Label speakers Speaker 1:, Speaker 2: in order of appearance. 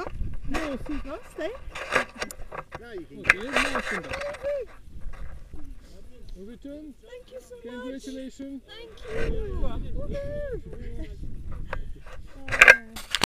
Speaker 1: it. No, she's. Now you can.
Speaker 2: Oh,
Speaker 1: Thank you so Congratulations. much. Congratulations. Thank you.